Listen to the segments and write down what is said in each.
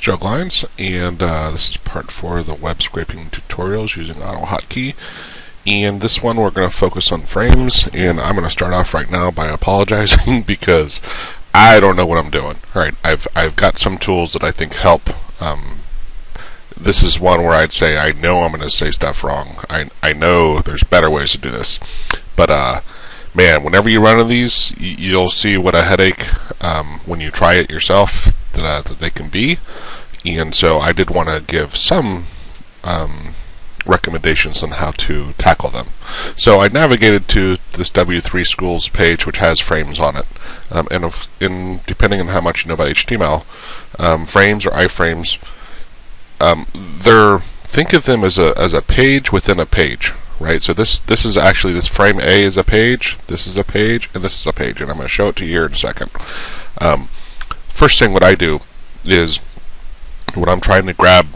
is Joe Glines, and uh, this is part four of the web scraping tutorials using AutoHotkey. And this one we're going to focus on frames, and I'm going to start off right now by apologizing because I don't know what I'm doing. All right, I've I've got some tools that I think help. Um, this is one where I'd say I know I'm going to say stuff wrong. I I know there's better ways to do this, but uh, man, whenever you run into these, you'll see what a headache um, when you try it yourself that, uh, that they can be. And so I did want to give some um, recommendations on how to tackle them. So I navigated to this W3 Schools page, which has frames on it. Um, and if, in depending on how much you know about HTML, um, frames or iframes, um, they're think of them as a as a page within a page, right? So this this is actually this frame A is a page, this is a page, and this is a page, and I'm going to show it to you here in a second. Um, first thing what I do is when I'm trying to grab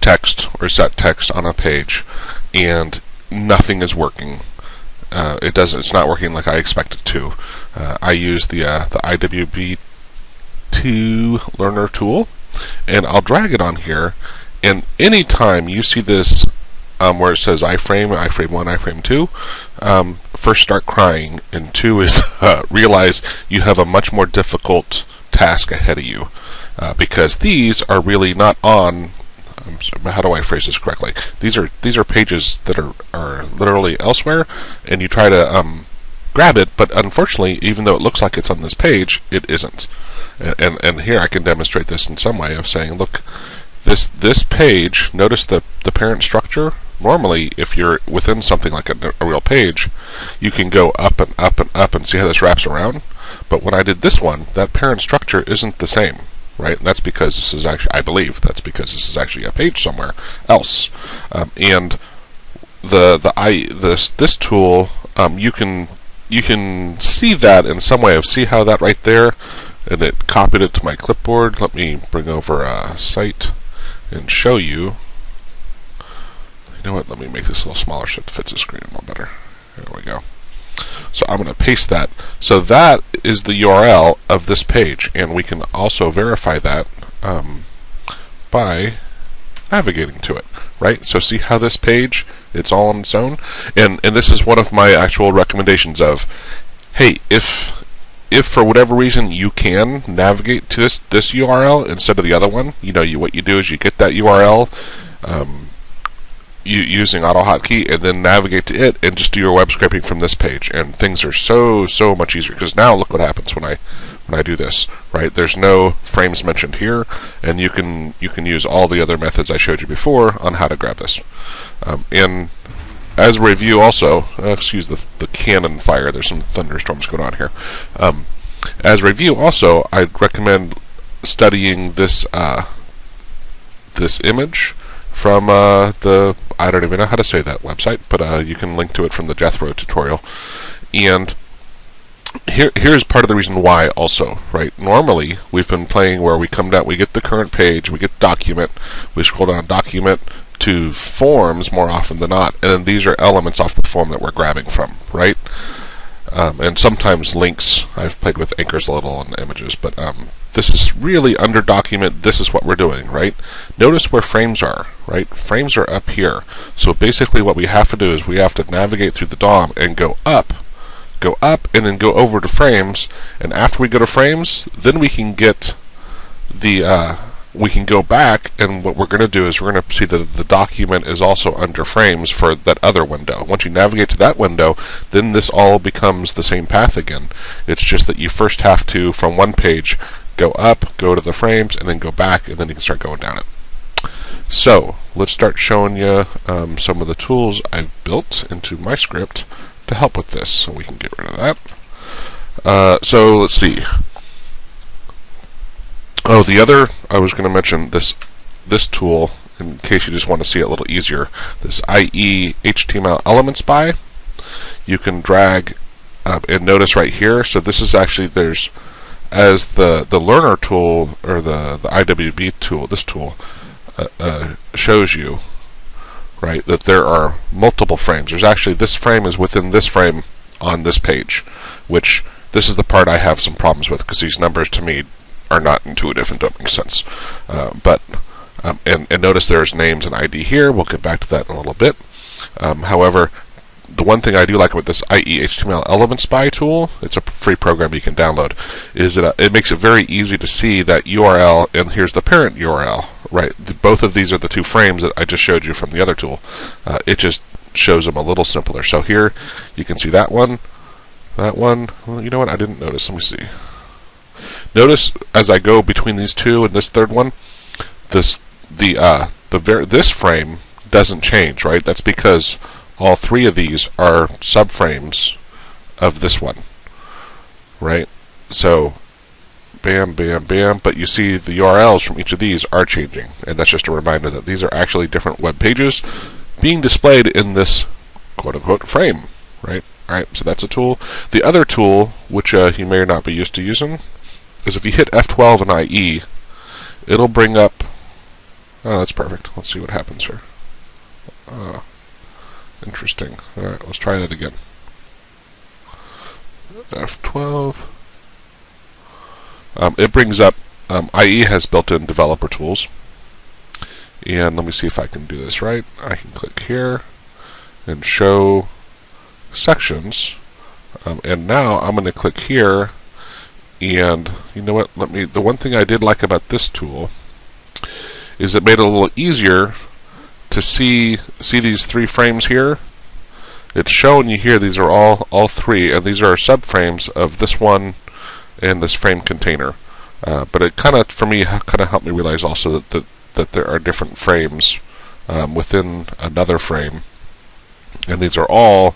text or set text on a page and nothing is working. Uh, it doesn't. It's not working like I expect it to. Uh, I use the uh, the IWB2 Learner tool, and I'll drag it on here. And anytime you see this um, where it says iframe, iframe one, iframe two, um, first start crying, and two is uh, realize you have a much more difficult task ahead of you uh, because these are really not on um, how do I phrase this correctly? These are these are pages that are, are literally elsewhere, and you try to um, grab it, but unfortunately, even though it looks like it's on this page, it isn't. And, and, and here I can demonstrate this in some way of saying, look, this this page. Notice the the parent structure. Normally, if you're within something like a, a real page, you can go up and up and up and see how this wraps around. But when I did this one, that parent structure isn't the same, right? And that's because this is actually, I believe, that's because this is actually a page somewhere else. Um, and the the I this this tool, um, you can you can see that in some way. Of see how that right there, and it copied it to my clipboard. Let me bring over a site and show you. You know what? Let me make this a little smaller so it fits the screen a little better. There we go. So I'm going to paste that. So that is the URL of this page, and we can also verify that um, by navigating to it, right? So see how this page, it's all on its own? And, and this is one of my actual recommendations of, hey, if if for whatever reason you can navigate to this this URL instead of the other one, you know, you, what you do is you get that URL, um, using AutoHotkey and then navigate to it and just do your web scraping from this page. And things are so so much easier. Because now look what happens when I when I do this right? There's no frames mentioned here and you can you can use all the other methods I showed you before on how to grab this. Um, and as a review also uh, excuse the, the cannon fire. There's some thunderstorms going on here. Um, as review also I'd recommend studying this uh, this image from uh, the I don't even know how to say that website, but uh, you can link to it from the jethrow tutorial. And here here's part of the reason why also, right? Normally we've been playing where we come down, we get the current page, we get document, we scroll down document to forms more often than not, and then these are elements off the form that we're grabbing from, right? Um, and sometimes links. I've played with anchors a little on images, but um, this is really under document. This is what we're doing, right? Notice where frames are, right? Frames are up here. So basically what we have to do is we have to navigate through the DOM and go up, go up, and then go over to frames. And after we go to frames, then we can get the uh, we can go back and what we're going to do is we're going to see that the document is also under frames for that other window. Once you navigate to that window, then this all becomes the same path again. It's just that you first have to, from one page, go up, go to the frames, and then go back, and then you can start going down it. So, let's start showing you um, some of the tools I've built into my script to help with this. So we can get rid of that. Uh, so, let's see. Oh, the other I was going to mention this this tool in case you just want to see it a little easier. This IE HTML Element Spy you can drag uh, and notice right here. So this is actually there's as the the learner tool or the the IWB tool. This tool uh, uh, shows you right that there are multiple frames. There's actually this frame is within this frame on this page, which this is the part I have some problems with because these numbers to me are not intuitive and don't make sense. Uh, but um, and, and notice there's names and ID here. We'll get back to that in a little bit. Um, however, the one thing I do like about this IE HTML Element Spy tool, it's a free program you can download, is that uh, it makes it very easy to see that URL, and here's the parent URL, right? Both of these are the two frames that I just showed you from the other tool. Uh, it just shows them a little simpler. So here, you can see that one, that one. Well, you know what? I didn't notice. Let me see. Notice as I go between these two and this third one, this the uh, the ver- this frame doesn't change, right? That's because all three of these are subframes of this one, right? So, bam, bam, bam. But you see the URLs from each of these are changing, and that's just a reminder that these are actually different web pages being displayed in this quote-unquote frame, right? All right, so that's a tool. The other tool, which uh, you may or not be used to using, is if you hit F12 and IE, it'll bring up Oh, that's perfect. Let's see what happens here. Uh, interesting. Alright, let's try that again. F12. Um, it brings up, um, IE has built-in developer tools. And let me see if I can do this right. I can click here and show sections. Um, and now I'm going to click here and you know what let me the one thing I did like about this tool is it made it a little easier to see see these three frames here. It's showing you here these are all all three, and these are subframes of this one and this frame container. Uh, but it kind of, for me, kind of helped me realize also that, that that there are different frames um, within another frame, and these are all.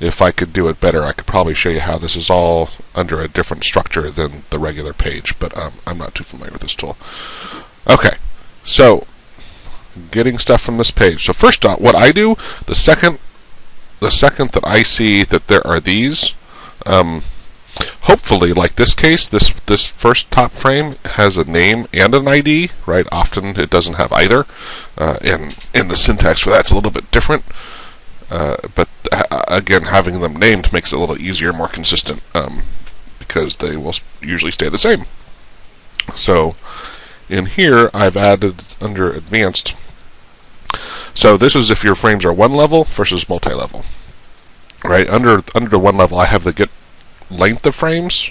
If I could do it better, I could probably show you how this is all under a different structure than the regular page, but um, I'm not too familiar with this tool. Okay, so, getting stuff from this page. So first off, what I do, the second, the second that I see that there are these, um, hopefully, like this case, this this first top frame has a name and an ID. Right? Often it doesn't have either, uh, and and the syntax for that's a little bit different. Uh, but uh, again, having them named makes it a little easier, more consistent, um, because they will usually stay the same. So in here, I've added under advanced. So this is if your frames are one level versus multi-level. Right under under one level, I have the get length of frames.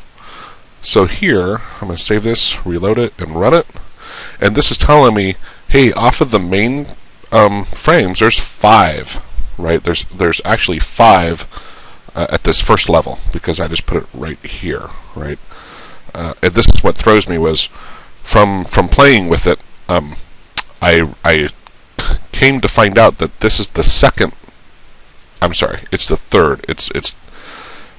So here, I'm going to save this, reload it, and run it. And this is telling me, hey, off of the main um, frames, there's five. Right? There's there's actually five uh, at this first level because I just put it right here. Right? Uh, and this is what throws me was from from playing with it, um, I I came to find out that this is the second. I'm sorry, it's the third. It's it's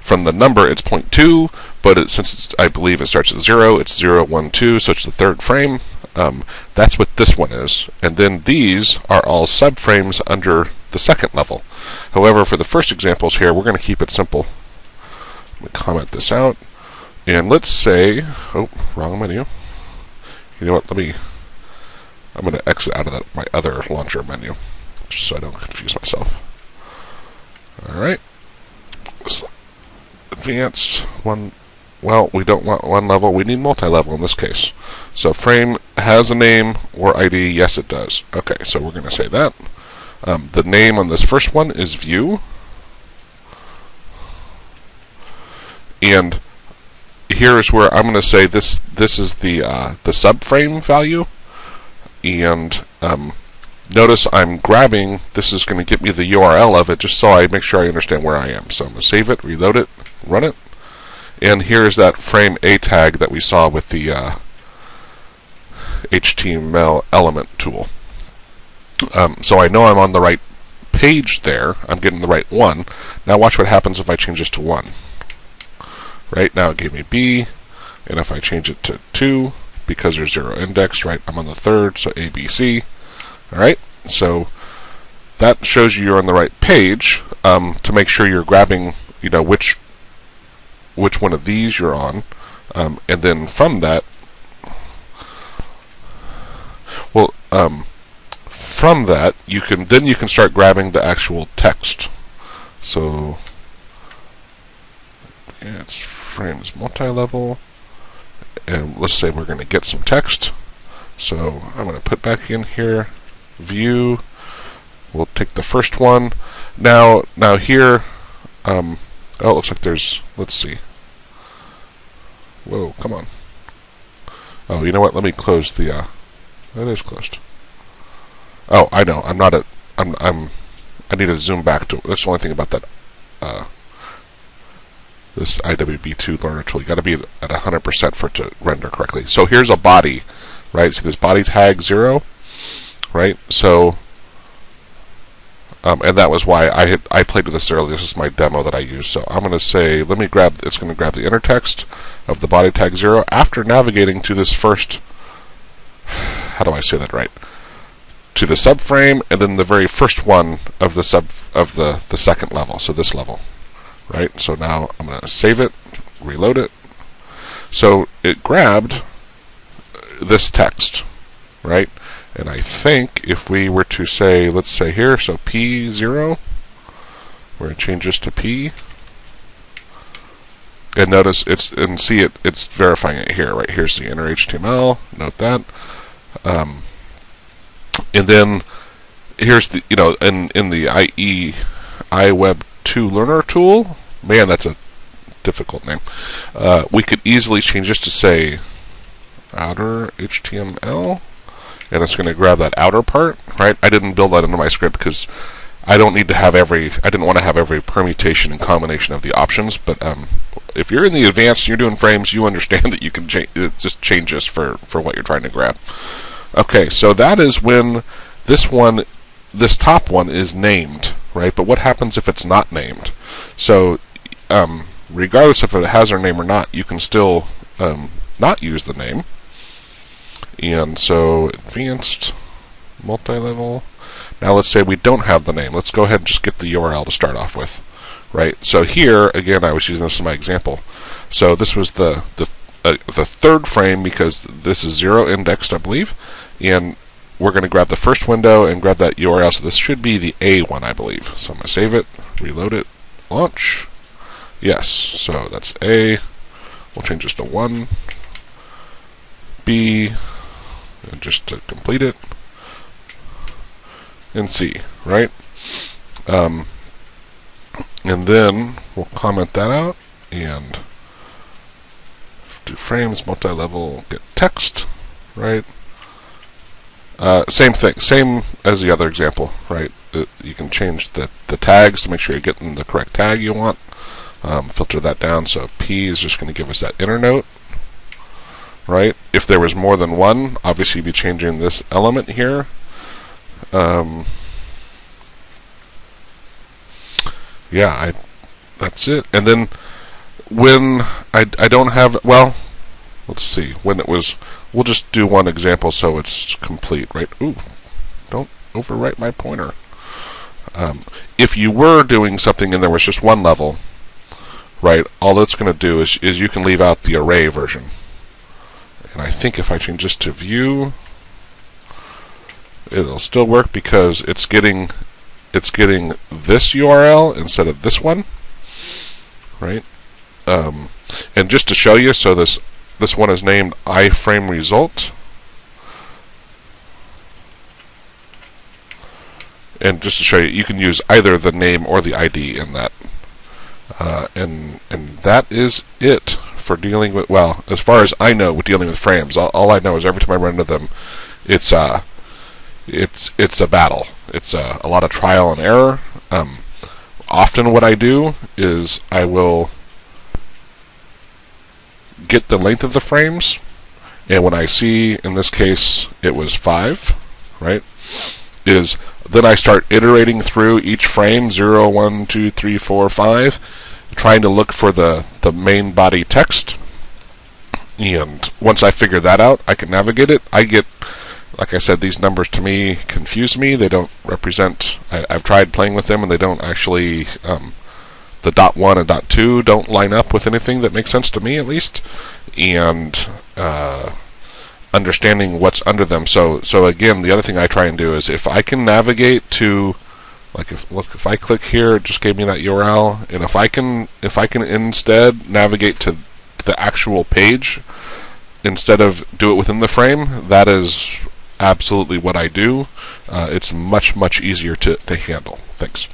from the number it's 0.2, but it, since it's, I believe it starts at zero, it's 0, 1, 2, so it's the third frame. Um, that's what this one is, and then these are all subframes under the second level. However, for the first examples here, we're going to keep it simple. Let me comment this out, and let's say, oh, wrong menu. You know what? Let me. I'm going to exit out of that my other launcher menu, just so I don't confuse myself. All right. Advanced one. Well, we don't want one level. We need multi-level in this case. So frame has a name or ID. Yes, it does. Okay, so we're going to say that. Um, the name on this first one is view. And here is where I'm going to say this this is the uh, the subframe value, and um, notice I'm grabbing. This is going to get me the URL of it, just so I make sure I understand where I am. So I'm going to save it, reload it, run it, and here's that frame A tag that we saw with the uh, HTML element tool. Um, so I know I'm on the right page there. I'm getting the right one. Now watch what happens if I change this to one. Right now it gave me B, and if I change it to 2, because there's zero index, right, I'm on the third, so ABC. Alright, so that shows you you're on the right page um, to make sure you're grabbing, you know, which which one of these you're on, um, and then from that, well, um, from that you can then you can start grabbing the actual text. So it's frames multi-level and let's say we're going to get some text. So I'm going to put back in here, view. We'll take the first one. Now, now here, um, oh, it looks like there's. Let's see. Whoa, come on. Oh, you know what? Let me close the. Uh, that is closed. Oh, I know. I'm not at. I'm. I'm. I need to zoom back to. That's the only thing about that. Uh, this IWB2 learner tool. You got to be at 100% for it to render correctly. So here's a body, right? See this body tag zero, right? So, um, and that was why I had I played with this earlier. This is my demo that I used. So I'm going to say, let me grab. It's going to grab the inner text of the body tag zero after navigating to this first. How do I say that right? To the subframe, and then the very first one of the sub of the the second level. So this level right? So now I'm going to save it, reload it. So it grabbed this text, right? And I think if we were to say, let's say here, so P0, we're going to change this to P. And notice it's, and see it, it's verifying it here, right? Here's the inner HTML, note that. Um, and then here's the, you know, in, in the IE, iWeb 2 Learner tool, man, that's a difficult name. Uh, we could easily change this to say outer HTML, and it's going to grab that outer part, right? I didn't build that into my script because I don't need to have every, I didn't want to have every permutation and combination of the options, but um, if you're in the advanced and you're doing frames, you understand that you can cha just change this for, for what you're trying to grab. Okay, so that is when this one, this top one is named, right? But what happens if it's not named? So um, regardless if it has our name or not, you can still um, not use the name. And so advanced, multi-level. Now let's say we don't have the name. Let's go ahead and just get the URL to start off with. Right. So here again, I was using this as my example. So this was the the uh, the third frame because this is zero indexed, I believe, and we're going to grab the first window and grab that URL. So this should be the A one, I believe. So I'm going to save it, reload it, launch. Yes, so that's A. We'll change this to 1. B, and just to complete it. And C, right? Um, and then we'll comment that out and do frames, multi-level, get text, right? Uh, same thing, same as the other example, right? Uh, you can change the, the tags to make sure you're getting the correct tag you want. Um, filter that down, so P is just going to give us that inner note, right? If there was more than one, obviously you'd be changing this element here. Um, yeah, I, that's it. And then when I, I don't have, well, let's see, when it was, we'll just do one example so it's complete, right? Ooh, don't overwrite my pointer. Um, if you were doing something and there was just one level, right, all it's going to do is, is you can leave out the array version. And I think if I change this to view, it'll still work because it's getting it's getting this URL instead of this one, right? Um, and just to show you, so this this one is named iframe result. And just to show you, you can use either the name or the ID in that. Uh, and and that is it for dealing with well, as far as I know, with dealing with frames. All, all I know is every time I run into them, it's uh, it's it's a battle. It's uh, a lot of trial and error. Um, often, what I do is I will get the length of the frames, and when I see, in this case, it was five, right? Is then I start iterating through each frame 0, 1, 2, 3, 4, 5, trying to look for the, the main body text. And once I figure that out, I can navigate it. I get, like I said, these numbers to me confuse me. They don't represent, I, have tried playing with them and they don't actually, um, the dot one and dot two don't line up with anything that makes sense to me at least. And, uh, understanding what's under them. So so again, the other thing I try and do is if I can navigate to like if look if I click here, it just gave me that URL, and if I can if I can instead navigate to the actual page instead of do it within the frame, that is absolutely what I do. Uh, it's much, much easier to, to handle. Thanks.